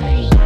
Bye.